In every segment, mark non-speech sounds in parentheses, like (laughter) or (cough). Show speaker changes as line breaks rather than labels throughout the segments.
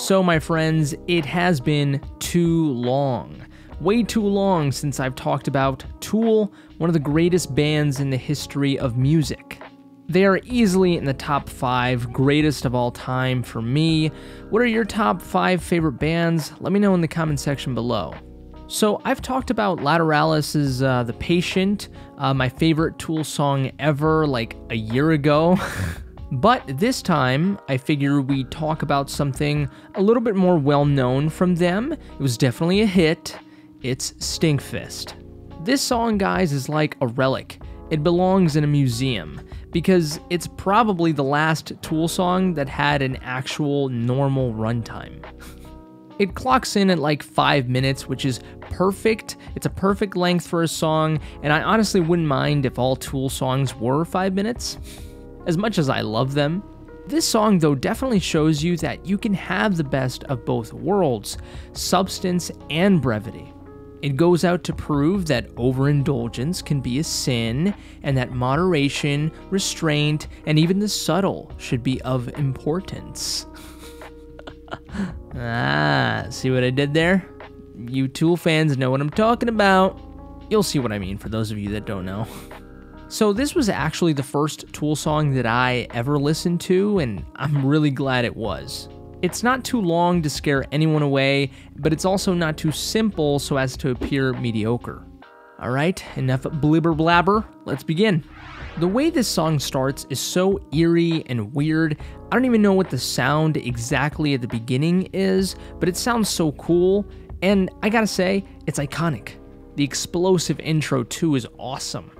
So, my friends, it has been too long. Way too long since I've talked about Tool, one of the greatest bands in the history of music. They are easily in the top five greatest of all time for me. What are your top five favorite bands? Let me know in the comment section below. So, I've talked about Lateralus's uh, The Patient, uh, my favorite Tool song ever, like a year ago. (laughs) but this time, I figure we talk about something a little bit more well known from them. It was definitely a hit. It's Stinkfist. This song, guys, is like a relic. It belongs in a museum because it's probably the last Tool song that had an actual normal runtime. (laughs) It clocks in at like 5 minutes, which is perfect. It's a perfect length for a song, and I honestly wouldn't mind if all Tool songs were 5 minutes. As much as I love them, this song, though, definitely shows you that you can have the best of both worlds substance and brevity. It goes out to prove that overindulgence can be a sin, and that moderation, restraint, and even the subtle should be of importance. (laughs) ah, see what I did there? You Tool fans know what I'm talking about. You'll see what I mean for those of you that don't know. (laughs) So, this was actually the first Tool song that I ever listened to, and I'm really glad it was. It's not too long to scare anyone away, but it's also not too simple so as to appear mediocre. Alright, enough blibber blabber, let's begin. The way this song starts is so eerie and weird. I don't even know what the sound exactly at the beginning is, but it sounds so cool, and I gotta say, it's iconic. The explosive intro, too, is awesome.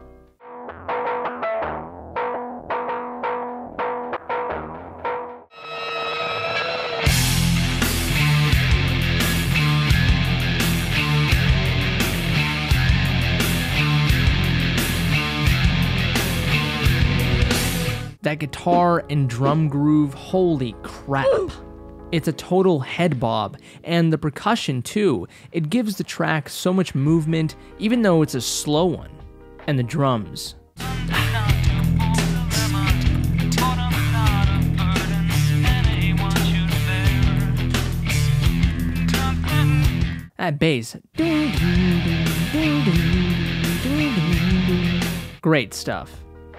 Guitar and drum groove, holy crap. It's a total head bob, and the percussion too. It gives the track so much movement, even though it's a slow one. And the drums. That bass. Great stuff.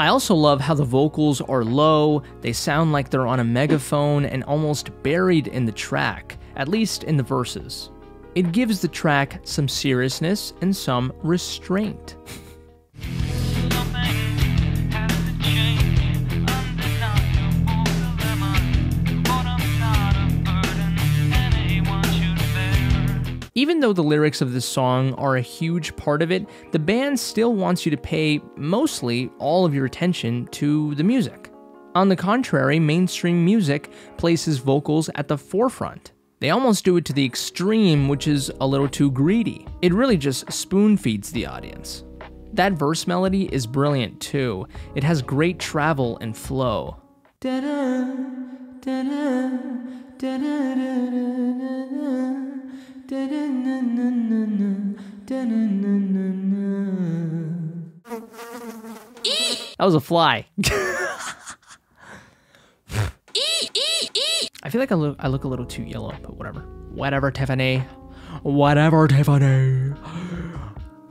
I also love how the vocals are low, they sound like they're on a megaphone and almost buried in the track, at least in the verses. It gives the track some seriousness and some restraint. (laughs) Even though the lyrics of this song are a huge part of it, the band still wants you to pay mostly all of your attention to the music. On the contrary, mainstream music places vocals at the forefront. They almost do it to the extreme, which is a little too greedy. It really just spoon feeds the audience. That verse melody is brilliant too. It has great travel and flow. Da-da, da-da, da-da, that was a fly. (laughs) I feel like I look I look a little too yellow, but whatever. Whatever, Tiffany. Whatever, Tiffany.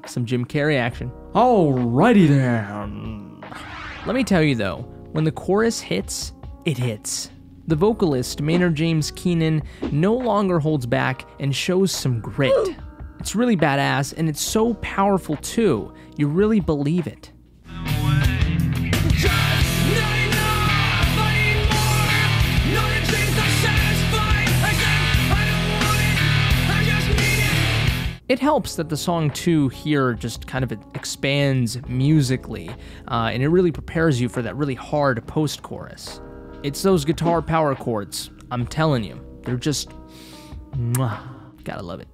Some Jim Carrey action. Alrighty then. Let me tell you though, when the chorus hits, it hits. The vocalist, Maynard James Keenan, no longer holds back and shows some grit. It's really badass and it's so powerful too. You really believe it. It helps that the song too here just kind of expands musically, uh, and it really prepares you for that really hard post chorus. It's those guitar power chords. I'm telling you, they're just. Mwah, gotta love it.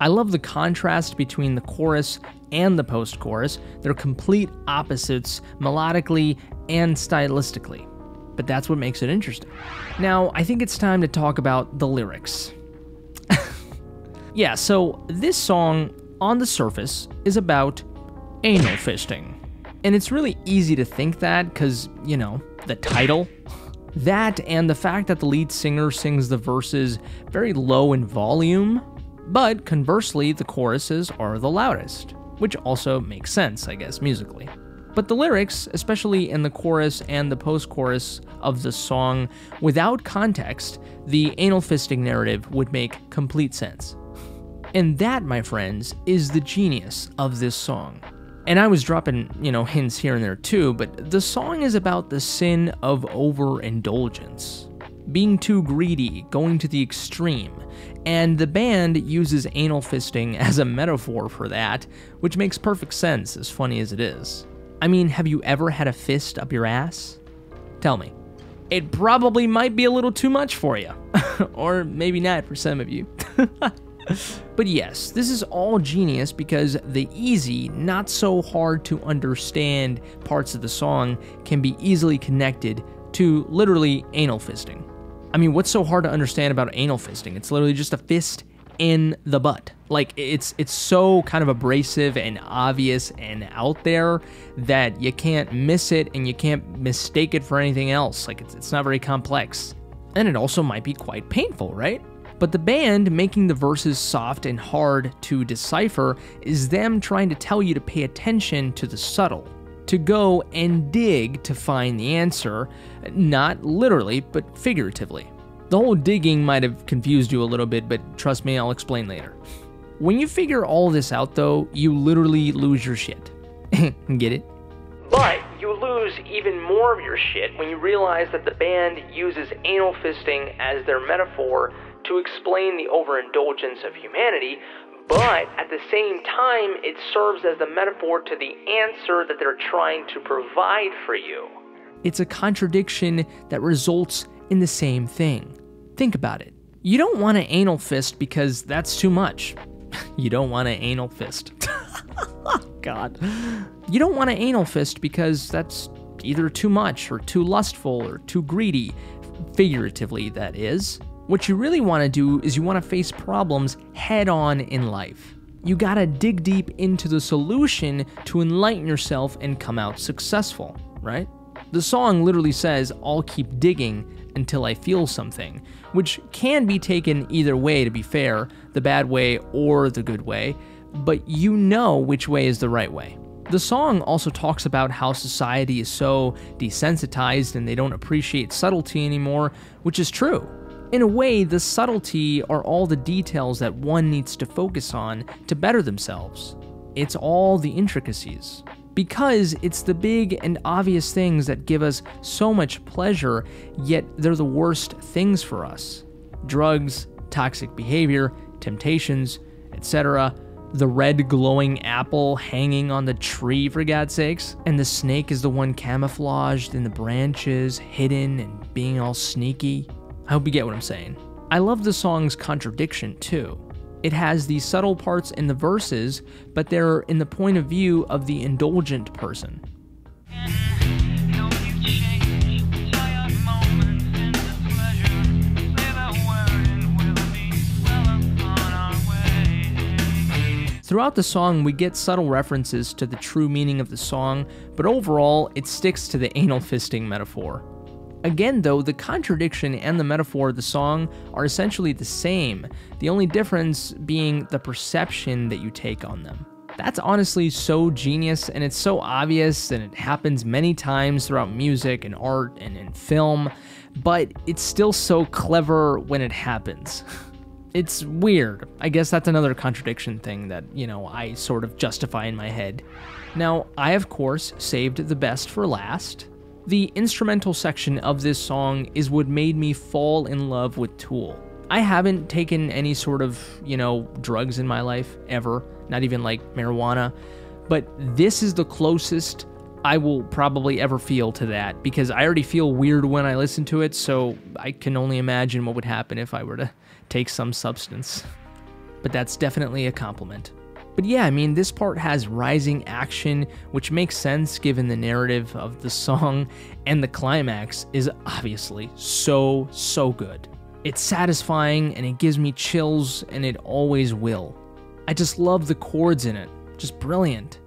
I love the contrast between the chorus and the post chorus. They're complete opposites melodically and stylistically. But that's what makes it interesting. Now, I think it's time to talk about the lyrics. Yeah, so this song on the surface, is about anal fisting. And it's really easy to think that because, you know, the title. That and the fact that the lead singer sings the verses very low in volume, but conversely, the choruses are the loudest, which also makes sense, I guess, musically. But the lyrics, especially in the chorus and the post chorus of the song, without context, the anal fisting narrative would make complete sense. And that, my friends, is the genius of this song. And I was dropping, you know, hints here and there too, but the song is about the sin of overindulgence. Being too greedy, going to the extreme, and the band uses anal fisting (laughs) as a metaphor for that, which makes perfect sense, as funny as it is. I mean, have you ever had a fist up your ass? Tell me. It probably might be a little too much for you. (laughs) or maybe not for some of you. (laughs) but yes, this is all genius because the easy, not so hard to understand parts of the song can be easily connected to literally anal fisting. I mean, what's so hard to understand about anal fisting? It's literally just a fist in the butt. Like it's it's so kind of abrasive and obvious and out there that you can't miss it and you can't mistake it for anything else. Like it's, it's not very complex. And it also might be quite painful, right? But the band making the verses soft and hard to decipher is them trying to tell you to pay attention to the subtle, to go and dig to find the answer, not literally, but figuratively. The whole digging might have confused you a little bit, but trust me, I'll explain later. When you figure all this out, though, you literally lose your shit. (laughs) Get it? But you lose even more of your shit when you realize that the band uses anal fisting as their metaphor to explain the overindulgence of humanity, but at the same time, it serves as the metaphor to the answer that they're trying to provide for you. It's a contradiction that results in the same thing. Think about it. You don't want an anal fist because that's too much. (laughs) you don't want an anal fist. (laughs) God. You don't want an anal fist because that's either too much or too lustful or too greedy, figuratively, that is. What you really want to do is you want to face problems head on in life. You gotta dig deep into the solution to enlighten yourself and come out successful, right? The song literally says, I'll keep digging until I feel something, which can be taken either way, to be fair the bad way or the good way, but you know which way is the right way. The song also talks about how society is so desensitized and they don't appreciate subtlety anymore, which is true. In a way, the subtlety are all the details that one needs to focus on to better themselves. It's all the intricacies because it's the big and obvious things that give us so much pleasure, yet they're the worst things for us. Drugs, toxic behavior, temptations, etc. The red glowing apple hanging on the tree, for God's sakes, and the snake is the one camouflaged in the branches, hidden and being all sneaky. I hope you get what I'm saying. I love the song's contradiction too. It has these subtle parts in the verses, but they're in the point of view of the indulgent person. Throughout the song, we get subtle references to the true meaning of the song, but overall, it sticks to the anal fisting metaphor. Again, though, the contradiction and the metaphor of the song are essentially the same, the only difference being the perception that you take on them. That's honestly so genius and it's so obvious and it happens many times throughout music and art and in film, but it's still so clever when it happens. (laughs) It's weird. I guess that's another contradiction thing that, you know, I sort of justify in my head. Now, I of course saved the best for last, the instrumental section of this song is what made me fall in love with Tool. I haven't taken any sort of, you know, drugs in my life ever, not even like marijuana, but this is the closest I will probably ever feel to that because I already feel weird when I listen to it, so I can only imagine what would happen if I were to take some substance. But that's definitely a compliment. But yeah, I mean, this part has rising action, which makes sense given the narrative of the song, and the climax is obviously so, so good. It's satisfying and it gives me chills, and it always will. I just love the chords in it. Just brilliant.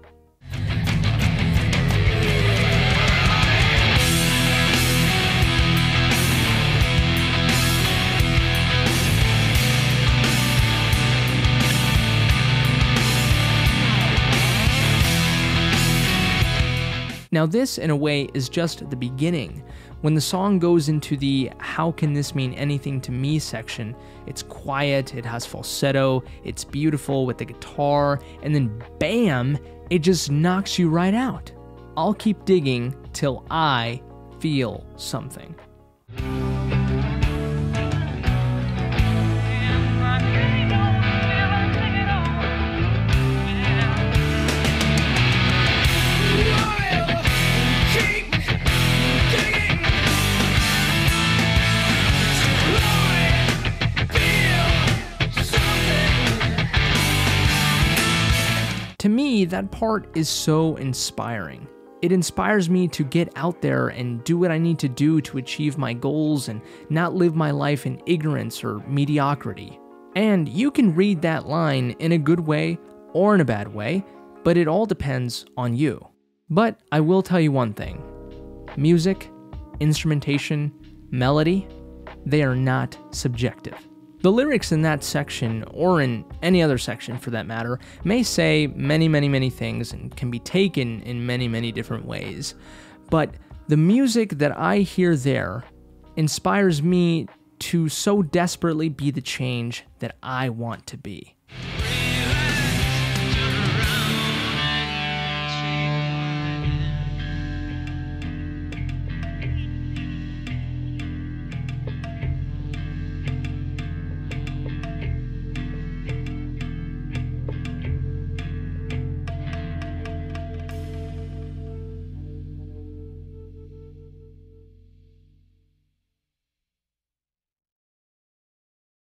Now, this, in a way, is just the beginning. When the song goes into the How Can This Mean Anything to Me section, it's quiet, it has falsetto, it's beautiful with the guitar, and then bam, it just knocks you right out. I'll keep digging till I feel something. That part is so inspiring. It inspires me to get out there and do what I need to do to achieve my goals and not live my life in ignorance or mediocrity. And you can read that line in a good way or in a bad way, but it all depends on you. But I will tell you one thing music, instrumentation, melody, they are not subjective. The lyrics in that section, or in any other section for that matter, may say many, many, many things and can be taken in many, many different ways. But the music that I hear there inspires me to so desperately be the change that I want to be.